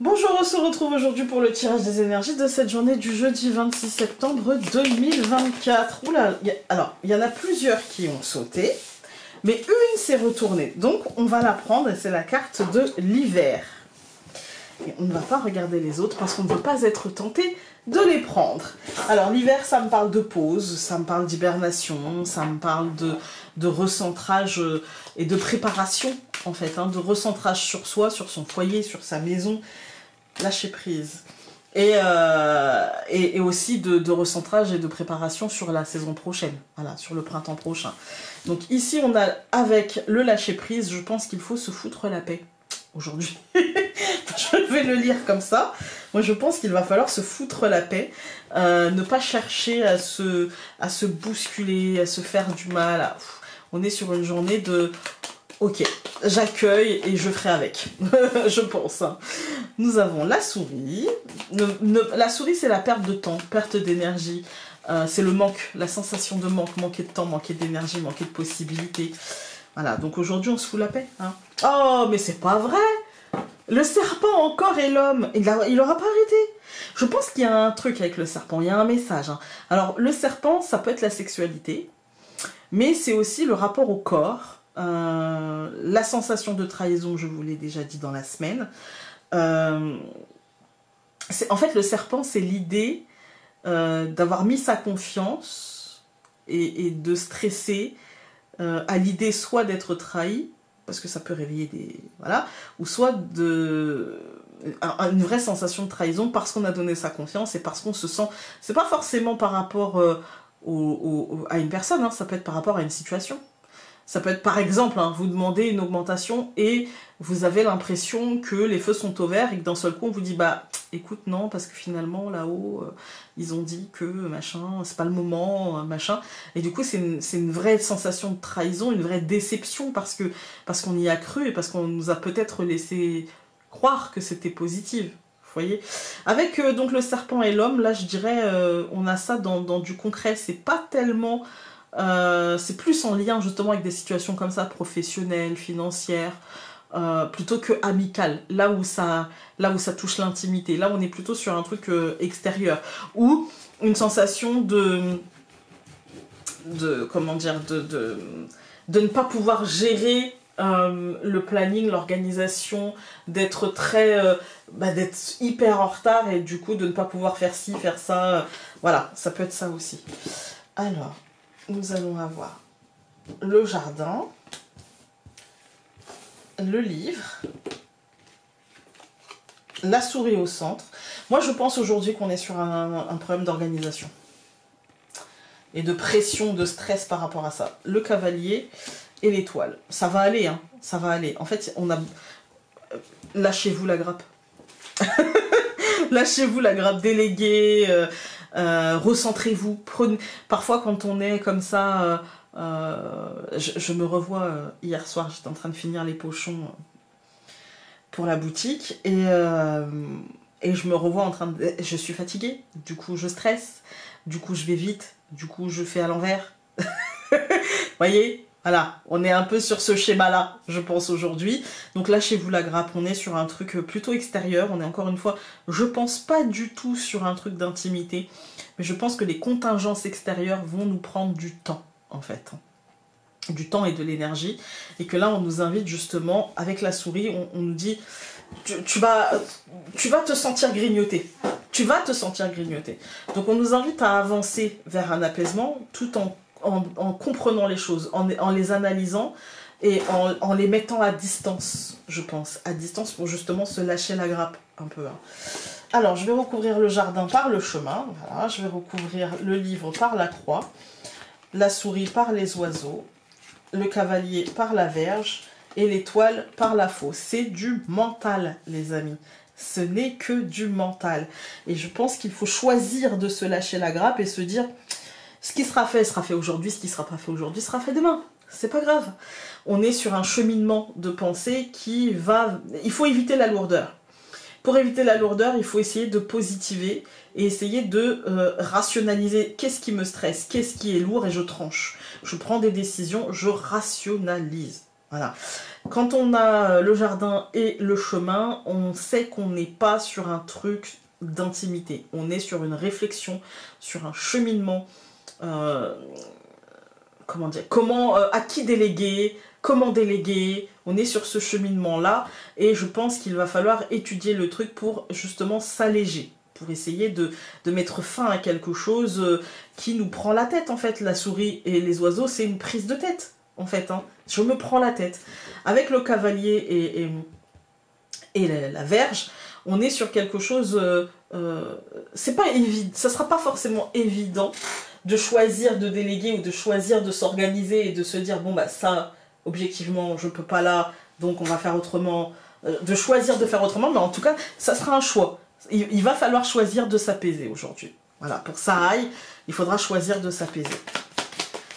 Bonjour, on se retrouve aujourd'hui pour le tirage des énergies de cette journée du jeudi 26 septembre 2024. Oula, alors, il y en a plusieurs qui ont sauté, mais une s'est retournée. Donc, on va la prendre et c'est la carte de l'hiver. Et on ne va pas regarder les autres parce qu'on ne veut pas être tenté de les prendre. Alors l'hiver, ça me parle de pause, ça me parle d'hibernation, ça me parle de, de recentrage euh, et de préparation en fait, hein, de recentrage sur soi, sur son foyer, sur sa maison, lâcher prise. Et, euh, aussi de, recentrage et de préparation sur la saison prochaine, voilà, sur le printemps prochain. Donc ici, on a, avec le lâcher prise, je pense qu'il faut se foutre la paix aujourd'hui. je vais le lire comme ça. Moi, je pense qu'il va falloir se foutre la paix, euh, ne pas chercher à se bousculer, à se faire du mal. On est sur une journée de ok, j'accueille et je ferai avec, je pense. Nous avons la souris. la souris, c'est la perte de temps, perte d'énergie. Euh, c'est le manque, la sensation de manque, manquer de temps, manquer d'énergie, manquer de possibilités. Voilà, donc aujourd'hui on se fout la paix. Hein. Oh, mais c'est pas vrai Le serpent encore et l'homme, il, il aura pas arrêté. Je pense qu'il y a un truc avec le serpent, il y a un message. Hein. Alors le serpent, ça peut être la sexualité, mais c'est aussi le rapport au corps, euh, la sensation de trahison, je vous l'ai déjà dit dans la semaine. Euh, en fait, le serpent, c'est l'idée euh, d'avoir mis sa confiance et de stresser à l'idée soit d'être trahi, parce que ça peut réveiller des... Voilà, ou soit de une vraie sensation de trahison parce qu'on a donné sa confiance et parce qu'on se sent... C'est pas forcément par rapport à une personne, hein, ça peut être par rapport à une situation. Ça peut être par exemple, hein, vous demandez une augmentation et vous avez l'impression que les feux sont au vert et que d'un seul coup on vous dit bah écoute non parce que finalement là-haut euh, ils ont dit que machin c'est pas le moment euh, machin. Et du coup c'est une, vraie sensation de trahison une vraie déception parce que parce qu'on y a cru et parce qu'on nous a peut-être laissé croire que c'était positif. vous voyez avec euh, donc le serpent et l'homme là je dirais on a ça dans, du concret c'est pas tellement c'est plus en lien justement avec des situations comme ça professionnelles financières euh, plutôt que amical, là où ça, là où ça touche l'intimité. Là, on est plutôt sur un truc euh, extérieur. Ou une sensation de, de comment dire, de, de, ne pas pouvoir gérer euh, le planning, l'organisation, d'être très, bah, d'être hyper en retard et du coup de ne pas pouvoir faire ci, faire ça. voilà, ça peut être ça aussi. Alors, nous allons avoir le jardin le livre, la souris au centre. Moi, je pense aujourd'hui qu'on est sur un, problème d'organisation et de pression, de stress par rapport à ça. Le cavalier et l'étoile. Ça va aller, hein. Ça va aller. En fait, on a... Lâchez-vous la grappe. Lâchez-vous la grappe, déléguée, euh, euh, recentrez-vous. Parfois, quand on est comme ça... Euh, euh, je, me revois euh, hier soir, j'étais en train de finir les pochons pour la boutique et, euh, et je me revois en train de... Je suis fatiguée, du coup je stresse, du coup je vais vite, du coup je fais à l'envers. voyez? Voilà, on est un peu sur ce schéma-là, je pense, aujourd'hui. Donc lâchez-vous la grappe, on est sur un truc plutôt extérieur. On est encore une fois, je pense pas du tout sur un truc d'intimité. Mais je pense que les contingences extérieures vont nous prendre du temps en fait du temps et de l'énergie et que là on nous invite justement avec la souris on, nous dit tu, vas, tu vas te sentir grignoter tu vas te sentir grignoter donc on nous invite à avancer vers un apaisement tout en, en, comprenant les choses en, les analysant et en, les mettant à distance je pense à distance pour justement se lâcher la grappe un peu hein. alors je vais recouvrir le jardin par le chemin voilà, je vais recouvrir le livre par la croix la souris par les oiseaux, le cavalier par la verge et l'étoile par la faux. C'est du mental, les amis. Ce n'est que du mental. Et je pense qu'il faut choisir de se lâcher la grappe et se dire ce qui sera fait sera fait aujourd'hui, ce qui sera pas fait aujourd'hui sera fait demain. C'est pas grave. On est sur un cheminement de pensée qui va... Il faut éviter la lourdeur. Pour éviter la lourdeur, il faut essayer de positiver et essayer de euh, rationaliser qu'est-ce qui me stresse, qu'est-ce qui est lourd et je tranche. Je prends des décisions, je rationalise. Voilà. Quand on a le jardin et le chemin, on sait qu'on n'est pas sur un truc d'intimité. On est sur une réflexion, sur un cheminement. Euh, comment dire Comment, euh, à qui déléguer Comment déléguer On est sur ce cheminement-là. Et je pense qu'il va falloir étudier le truc pour justement s'alléger pour essayer de, mettre fin à quelque chose euh, qui nous prend la tête en fait. La souris et les oiseaux, c'est une prise de tête en fait. Hein. Je me prends la tête. Avec le cavalier et, la, verge, on est sur quelque chose... C'est pas évident, ça sera pas forcément évident de choisir de déléguer ou de choisir de s'organiser et de se dire bon bah ça objectivement je peux pas là donc on va faire autrement de choisir de faire autrement mais en tout cas ça sera un choix il, va falloir choisir de s'apaiser aujourd'hui. Voilà, pour ça aille, il faudra choisir de s'apaiser.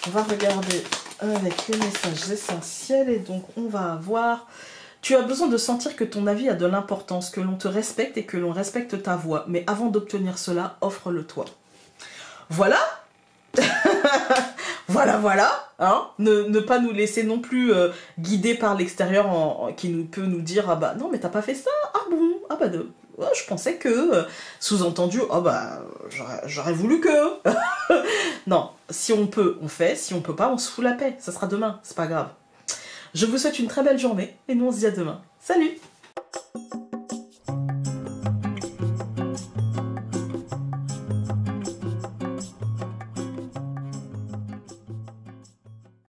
On va regarder avec les messages essentiels et donc on va avoir... Tu as besoin de sentir que ton avis a de l'importance, que l'on te respecte et que l'on respecte ta voix. Mais avant d'obtenir cela, offre-le toi. Voilà Voilà, voilà hein ne, pas nous laisser non plus euh, guider par l'extérieur qui nous, peut nous dire « Ah bah non, mais t'as pas fait ça Ah bon? Ah bah je pensais que, euh, sous-entendu, oh bah, j'aurais voulu que. non, si on peut, on fait. Si on peut pas, on se fout la paix. Ça sera demain, c'est pas grave. Je vous souhaite une très belle journée et nous on se dit à demain. Salut